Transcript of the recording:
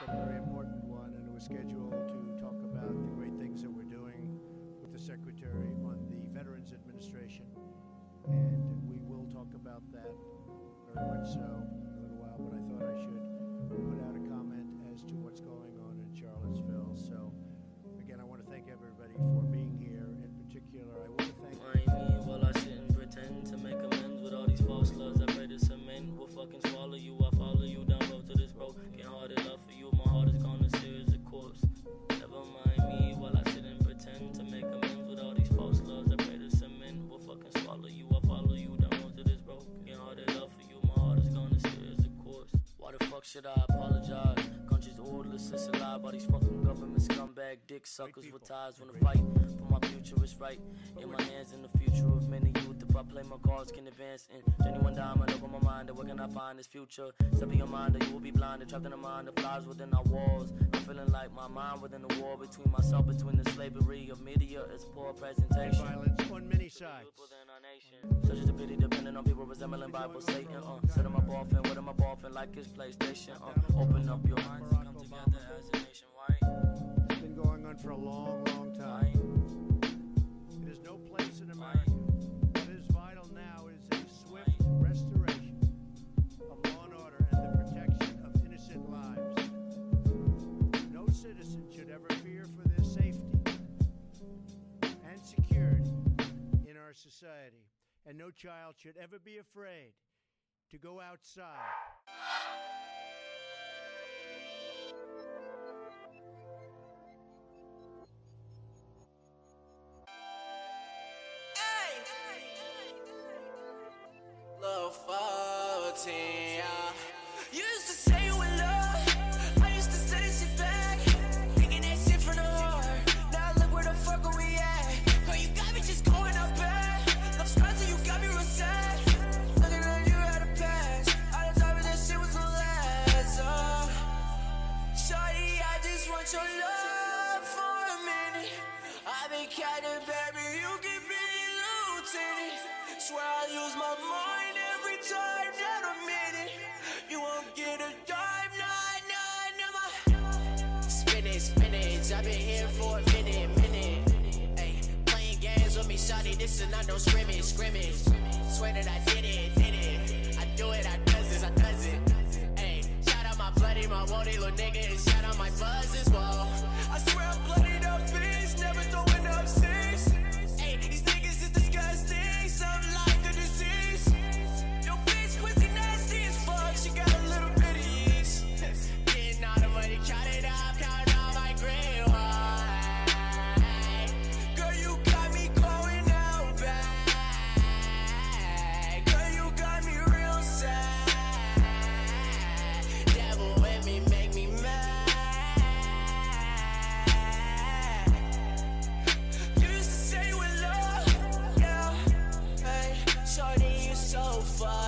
but a very important one, and it was scheduled to talk about the great things that we're doing with the Secretary on the Veterans Administration. And we will talk about that very much so in a little while, but I thought I should should I apologize? Country's orderless, it's a lie by these fucking dick suckers with ties when to fight for my future is right in my hands in the future of many youth. If I play my cards, can advance in genuine diamond over my mind. And where can I find this future? Step in your mind, or you will be blinded, trapped in a mind that flies within our walls. I'm feeling like my mind within the war between myself, between the slavery of media. It's poor presentation. Violence on many sides. Within our nation. Such is the pity depending on people resembling Bible Satan. Uh, set up often, with them up often like it's PlayStation. Uh, open up your minds and come together as a nation. Why? For a long, long time. It has no place in America. What is vital now is a swift restoration of law and order and the protection of innocent lives. No citizen should ever fear for their safety and security in our society, and no child should ever be afraid to go outside. 14, Spinach, spinach, I've been here for a minute, minute. Hey, playing games with me, shawty, this is not no scrimmage, scrimmage. Swear that I did it, did it. I do it, I does this, I does it. Hey, shout out my bloody, my woody little niggas. Shout out my buzz as well. I swear I'm bloody so far